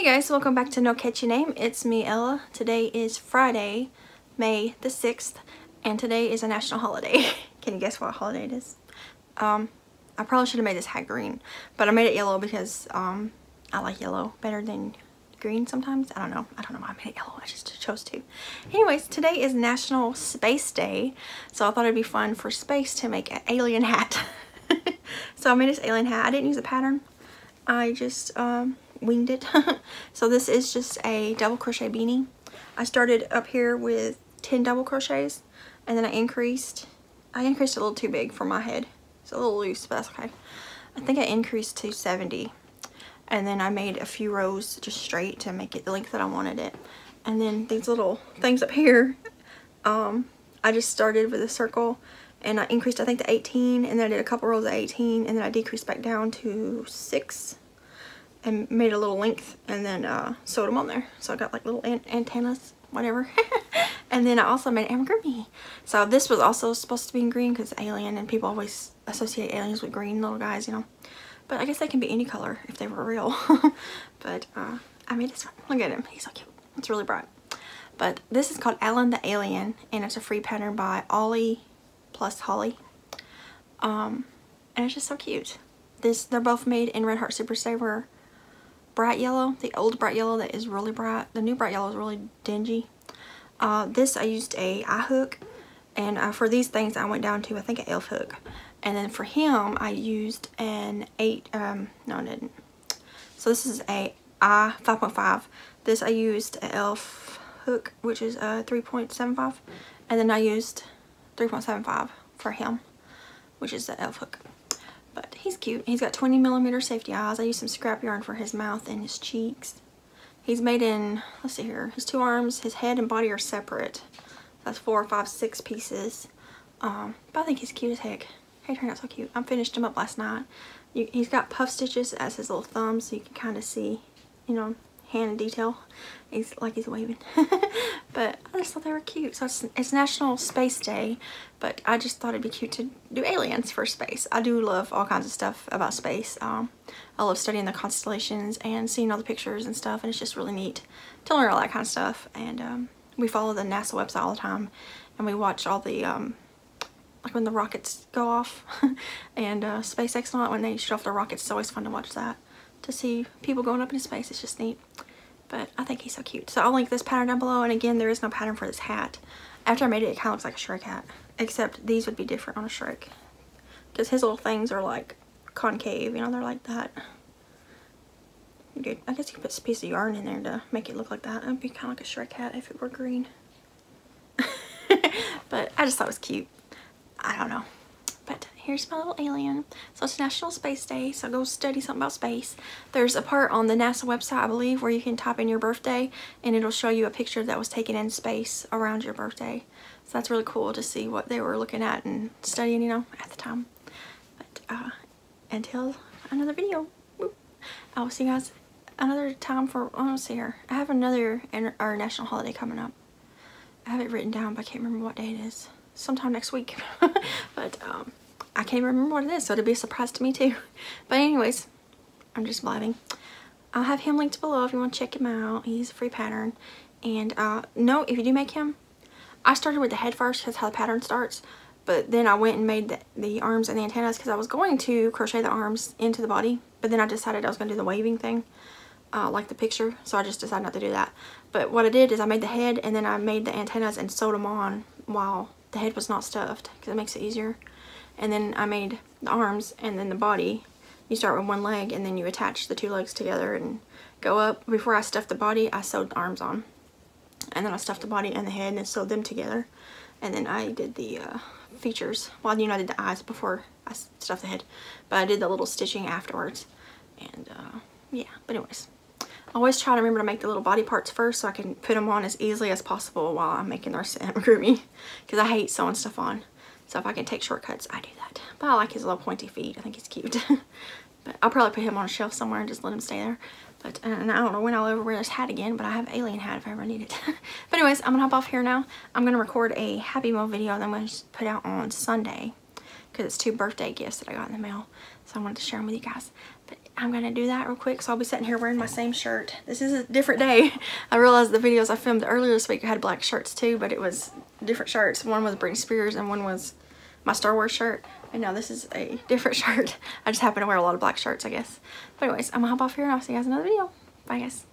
Hey guys, welcome back to No Catchy Name. It's me, Ella. Today is Friday, May the 6th, and today is a national holiday. Can you guess what holiday it is? Um, I probably should have made this hat green, but I made it yellow because um, I like yellow better than green sometimes. I don't know. I don't know why I made it yellow. I just chose to. Anyways, today is National Space Day, so I thought it'd be fun for space to make an alien hat. so I made this alien hat. I didn't use a pattern. I just um, winged it. so this is just a double crochet beanie. I started up here with 10 double crochets and then I increased, I increased a little too big for my head. It's a little loose, but that's okay. I think I increased to 70 and then I made a few rows just straight to make it the length that I wanted it. And then these little things up here, um, I just started with a circle and I increased I think to 18 and then I did a couple rows of 18 and then I decreased back down to 6 and made a little length and then uh, sewed them on there. So I got like little an antennas, whatever. and then I also made amigurumi. So this was also supposed to be in green because alien and people always associate aliens with green little guys, you know. But I guess they can be any color if they were real. but uh, I made this one. Look at him. He's so cute. It's really bright. But this is called Allen the Alien and it's a free pattern by Ollie plus Holly. Um, and it's just so cute. This They're both made in Red Heart Super Saver bright yellow, the old bright yellow that is really bright. The new bright yellow is really dingy. Uh, this I used a I hook and uh, for these things I went down to I think an F hook. And then for him I used an 8, um, no I didn't. So this is a I 5.5. This I used an F hook which is a 3.75 and then I used 3.75 for him which is the F hook. But he's cute. He's got 20 millimeter safety eyes. I used some scrap yarn for his mouth and his cheeks. He's made in, let's see here, his two arms, his head and body are separate. That's four six pieces. Um, but I think he's cute as heck. He turned out so cute. I finished him up last night. You, he's got puff stitches as his little thumb so you can kind of see, you know, hand detail. He's like he's waving. but I just thought they were cute. So it's, it's National Space Day, but I just thought it'd be cute to do aliens for space. I do love all kinds of stuff about space. Um, I love studying the constellations and seeing all the pictures and stuff, and it's just really neat to learn all that kind of stuff. And um, we follow the NASA website all the time, and we watch all the um, like when the rockets go off and uh, SpaceX all when they shoot off the rockets it's always fun to watch that to see people going up into space. It's just neat. But I think he's so cute. So I'll link this pattern down below. And again, there is no pattern for this hat. After I made it, it kind of looks like a Shrek hat. Except these would be different on a Shrek. Because his little things are like concave. You know, they're like that. Good. I guess you could put a piece of yarn in there to make it look like that. It would be kind of like a Shrek hat if it were green. but I just thought it was cute. I don't know here's my little alien. So it's National Space Day, so go study something about space. There's a part on the NASA website, I believe, where you can type in your birthday and it'll show you a picture that was taken in space around your birthday. So that's really cool to see what they were looking at and studying, you know, at the time. But uh, until another video, I will see you guys another time for, oh, let's see here. I have another our national holiday coming up. I have it written down, but I can't remember what day it is. Sometime next week. but um, I can't remember what it is, so it'll be a surprise to me too. But anyways, I'm just vibing. I'll have him linked below if you want to check him out. He's a free pattern. And uh, no, if you do make him, I started with the head first because how the pattern starts. But then I went and made the, the arms and the antennas because I was going to crochet the arms into the body. But then I decided I was going to do the waving thing. Uh, like the picture so I just decided not to do that but what I did is I made the head and then I made the antennas and sewed them on while the head was not stuffed because it makes it easier and then I made the arms and then the body. You start with one leg and then you attach the two legs together and go up. Before I stuffed the body, I sewed the arms on. And then I stuffed the body and the head and sewed them together. And then I did the uh, features. Well, you know, I did the eyes before I stuffed the head. But I did the little stitching afterwards. And uh, yeah, but anyways. I always try to remember to make the little body parts first so I can put them on as easily as possible while I'm making the rest of amigurumi. Because I hate sewing stuff on. So if I can take shortcuts, I do that. But I like his little pointy feet. I think he's cute. but I'll probably put him on a shelf somewhere and just let him stay there. But uh, and I don't know when I'll ever wear this hat again, but I have alien hat if I ever need it. but anyways, I'm going to hop off here now. I'm going to record a Happy Mail video that I'm going to put out on Sunday because it's two birthday gifts that I got in the mail. So I wanted to share them with you guys. But I'm gonna do that real quick. So I'll be sitting here wearing my same shirt. This is a different day. I realized the videos I filmed earlier this week I had black shirts too, but it was different shirts. One was Britney Spears and one was my Star Wars shirt. And now this is a different shirt. I just happen to wear a lot of black shirts, I guess. But anyways, I'm gonna hop off here and I'll see you guys in another video. Bye guys.